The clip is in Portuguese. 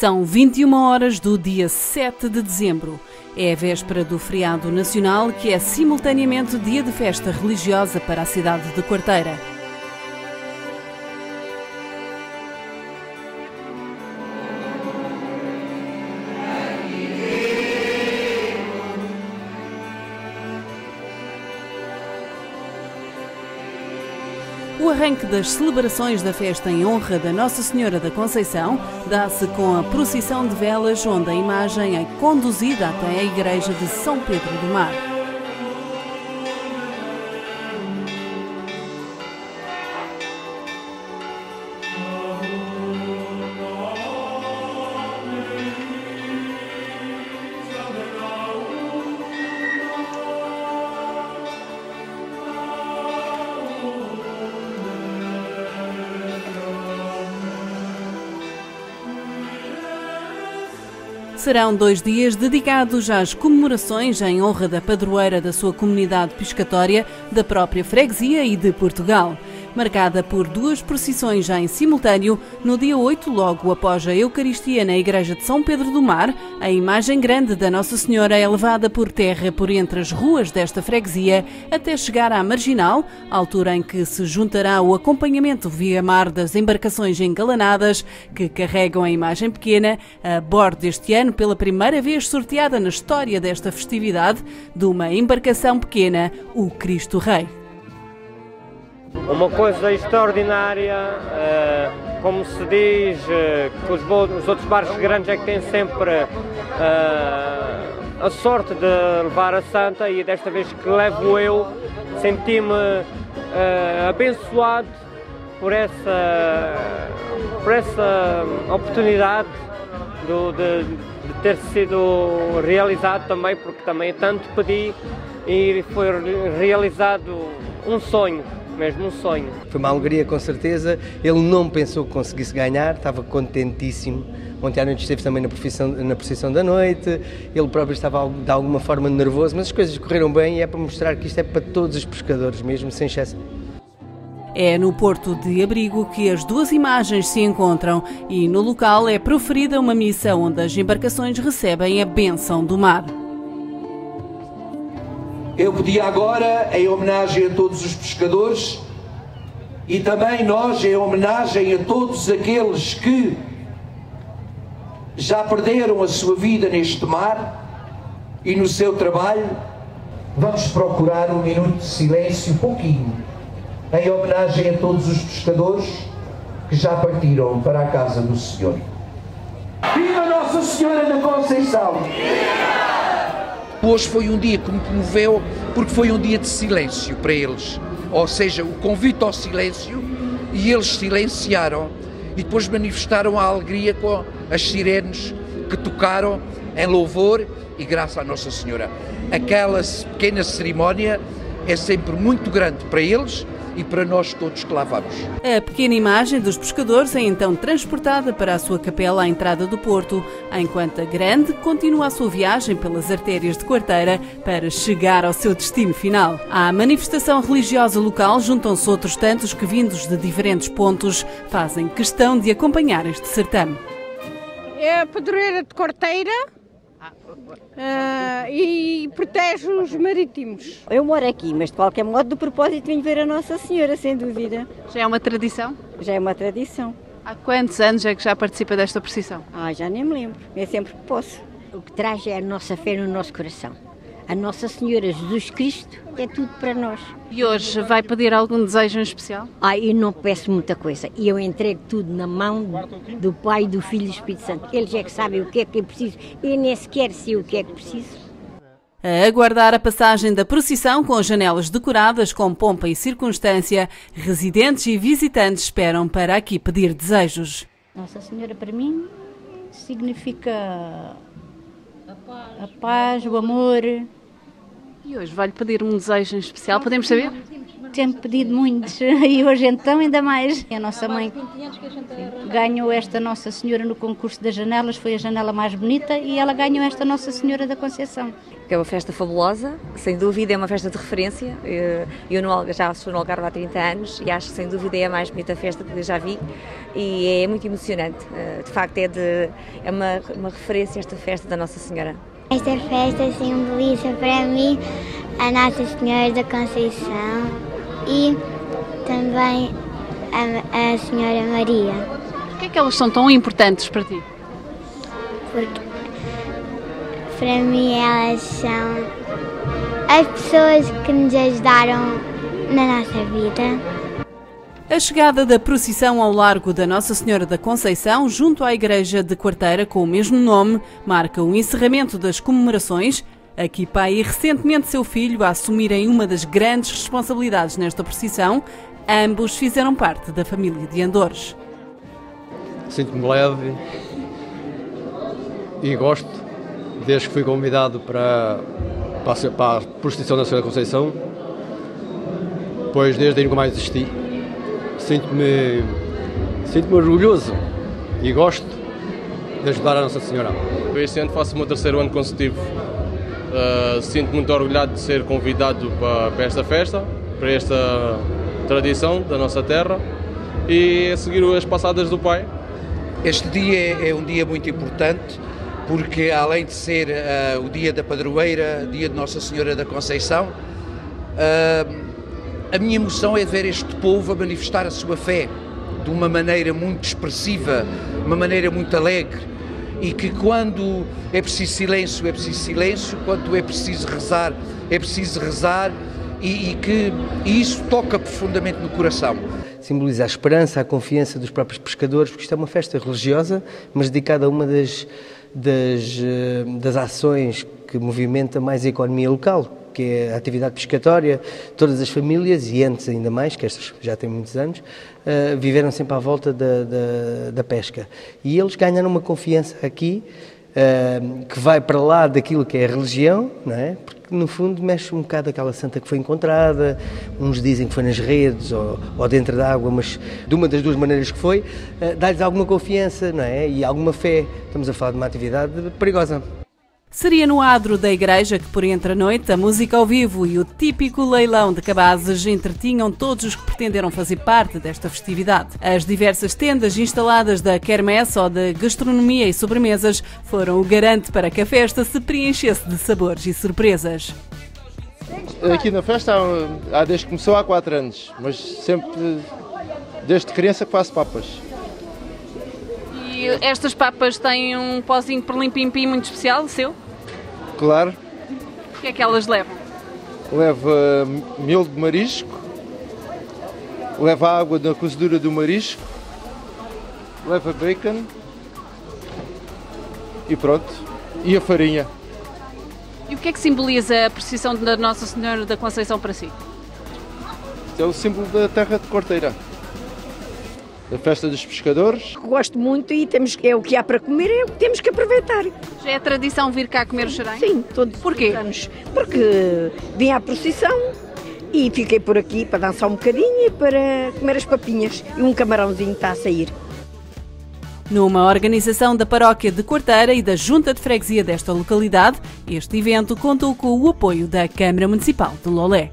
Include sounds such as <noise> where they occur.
São 21 horas do dia 7 de dezembro. É a véspera do feriado nacional, que é simultaneamente dia de festa religiosa para a cidade de Quarteira. O arranque das celebrações da festa em honra da Nossa Senhora da Conceição dá-se com a procissão de velas, onde a imagem é conduzida até a igreja de São Pedro do Mar. Serão dois dias dedicados às comemorações em honra da padroeira da sua comunidade pescatória, da própria freguesia e de Portugal marcada por duas procissões já em simultâneo, no dia 8, logo após a Eucaristia na Igreja de São Pedro do Mar, a imagem grande da Nossa Senhora é levada por terra por entre as ruas desta freguesia até chegar à Marginal, altura em que se juntará o acompanhamento via mar das embarcações engalanadas que carregam a imagem pequena a bordo deste ano pela primeira vez sorteada na história desta festividade de uma embarcação pequena, o Cristo Rei. Uma coisa extraordinária, uh, como se diz, uh, que os, os, outros barcos grandes é que têm sempre uh, a sorte de levar a Santa e desta vez que levo eu, senti-me abençoado por essa, por essa oportunidade do, de, de ter sido realizado também, porque também tanto pedi e foi realizado um sonho mesmo um sonho. Foi uma alegria com certeza, ele não pensou que conseguisse ganhar, estava contentíssimo. Ontem à noite esteve também na, profissão, na procissão da noite, ele próprio estava de alguma forma nervoso, mas as coisas correram bem e é para mostrar que isto é para todos os pescadores mesmo, sem exceção. É no Porto de Abrigo que as duas imagens se encontram e no local é proferida uma missa onde as embarcações recebem a bênção do mar. Eu pedi agora, em homenagem a todos os pescadores, e também nós, em homenagem a todos aqueles que já perderam a sua vida neste mar e no seu trabalho, vamos procurar um minuto de silêncio, pouquinho, em homenagem a todos os pescadores que já partiram para a casa do Senhor. Viva Nossa Senhora da Conceição! Hoje foi um dia que me comoveu porque foi um dia de silêncio para eles. Ou seja, o convite ao silêncio e eles silenciaram e depois manifestaram a alegria com as sirenes que tocaram em louvor e graça à Nossa Senhora. Aquela pequena cerimónia é sempre muito grande para eles e para nós todos que lá vamos. A pequena imagem dos pescadores é então transportada para a sua capela à entrada do Porto, enquanto a grande continua a sua viagem pelas artérias de Quarteira para chegar ao seu destino final. À manifestação religiosa local juntam-se outros tantos que, vindos de diferentes pontos, fazem questão de acompanhar este certame. É a padroeira de Quarteira, Uh, e protege os marítimos. Eu moro aqui, mas de qualquer modo, do propósito, vim ver a Nossa Senhora, sem dúvida. Já é uma tradição? Já é uma tradição. Há quantos anos é que já participa desta procissão? Ah, já nem me lembro. É sempre que posso. O que traz é a nossa fé no nosso coração a Nossa Senhora Jesus Cristo é tudo para nós. E hoje vai pedir algum desejo em especial? Ah, eu não peço muita coisa. E eu entrego tudo na mão do Pai, do Filho e do Espírito Santo. Eles é que sabem o que é que eu preciso. Eu nem sequer sei o que é que preciso. A aguardar a passagem da procissão com janelas decoradas com pompa e circunstância, residentes e visitantes esperam para aqui pedir desejos. Nossa Senhora, para mim, significa a paz, o amor, e hoje vai-lhe pedir um desejo em especial, podemos saber? sempre pedido muitos <laughs> e hoje então ainda mais. A nossa mãe ganhou esta Nossa Senhora no concurso das janelas, foi a janela mais bonita e ela ganhou esta Nossa Senhora da Conceição. É uma festa fabulosa, sem dúvida é uma festa de referência. Eu no, já sou no Algarve há 30 anos e acho que sem dúvida é a mais bonita festa que eu já vi e é muito emocionante. Eh, de facto é, de, é uma, uma referência esta festa da Nossa Senhora. Esta festa simboliza para mim a Nossa Senhora da Conceição e também a, a Senhora Maria. Por que é que elas são tão importantes para ti? Porque para mim elas são as pessoas que nos ajudaram na nossa vida. A chegada da procissão ao largo da Nossa Senhora da Conceição, junto à igreja de Quarteira com o mesmo nome, marca o encerramento das comemorações. Aqui pai e recentemente seu filho a assumirem uma das grandes responsabilidades nesta procissão, ambos fizeram parte da família de Andores. Sinto-me leve e gosto, desde que fui convidado para, para a procissão da Senhora da Conceição, pois desde aí nunca mais desisti sinto-me sinto-me orgulhoso e gosto de ajudar a Nossa Senhora. Este ano faço o meu terceiro ano consecutivo. Uh, sinto-me muito orgulhado de ser convidado para, para, esta festa, para esta tradição da nossa terra e a seguir as passadas do Pai. Este dia é, é um dia muito importante porque além de ser uh, o dia da padroeira, dia de Nossa Senhora da Conceição, uh, a minha emoção é ver este povo a manifestar a sua fé de uma maneira muito expressiva, uma maneira muito alegre e que quando é preciso silêncio, é preciso silêncio, quando é preciso rezar, é preciso rezar e, e que e isso toca profundamente no coração. Simboliza a esperança, a confiança dos próprios pescadores, porque isto é uma festa religiosa, mas dedicada a uma das, das, eh, das ações que movimenta mais a economia local que é a atividade pescatória, todas as famílias, e antes ainda mais, que estas já têm muitos anos, uh, viveram sempre à volta da, da, da, pesca. E eles ganharam uma confiança aqui, uh, que vai para lá daquilo que é a religião, não é? porque no fundo mexe um bocado aquela santa que foi encontrada, uns dizem que foi nas redes ou, ou dentro da água, mas de uma das duas maneiras que foi, uh, dá-lhes alguma confiança não é? e alguma fé. Estamos a falar de uma atividade perigosa. Seria no adro da igreja que, por entre a noite, a música ao vivo e o típico leilão de cabazes entretinham todos os que pretenderam fazer parte desta festividade. As diversas tendas instaladas da quermesse ou da gastronomia e sobremesas foram o garante para que a festa se preenchesse de sabores e surpresas. Aqui na festa há, desde que começou há 4 anos, mas sempre desde criança que faço papas. E estas papas têm um pozinho por limpim-pim muito especial, seu? Claro. O que é que elas levam? Leva miolo de marisco, leva água da cozedura do marisco, leva bacon e pronto. E a farinha. E o que é que simboliza a procissão da Nossa Senhora da Conceição para si? É o símbolo da terra de Corteira da festa dos pescadores. Gosto muito e temos, é o que há para comer, é o que temos que aproveitar. Já é tradição vir cá comer o xarém? Sim, todos Porquê? os anos. Porque vim à procissão e fiquei por aqui para dançar um bocadinho e para comer as papinhas e um camarãozinho está a sair. Numa organização da Paróquia de Quarteira e da Junta de Freguesia desta localidade, este evento contou com o apoio da Câmara Municipal de Lolé.